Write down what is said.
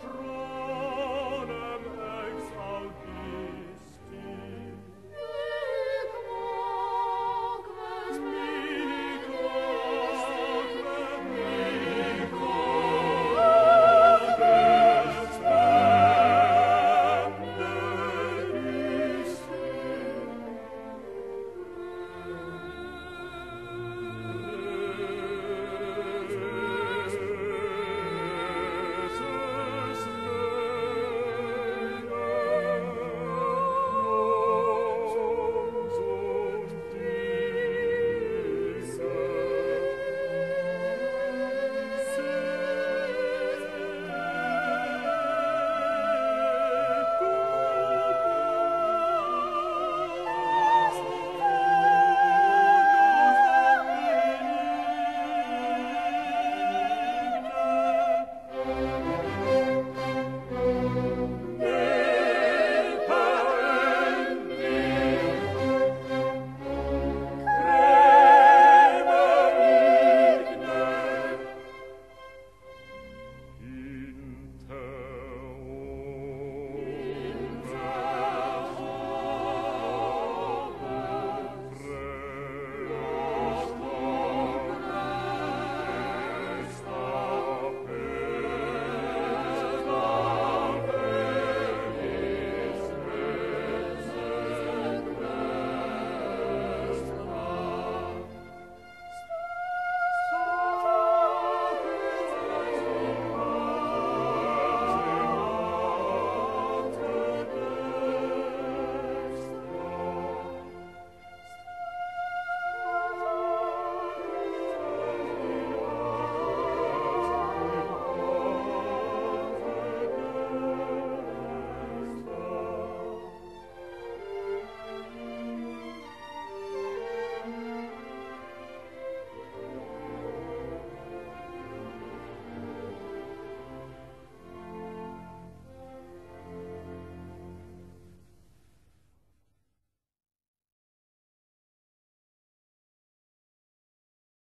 true.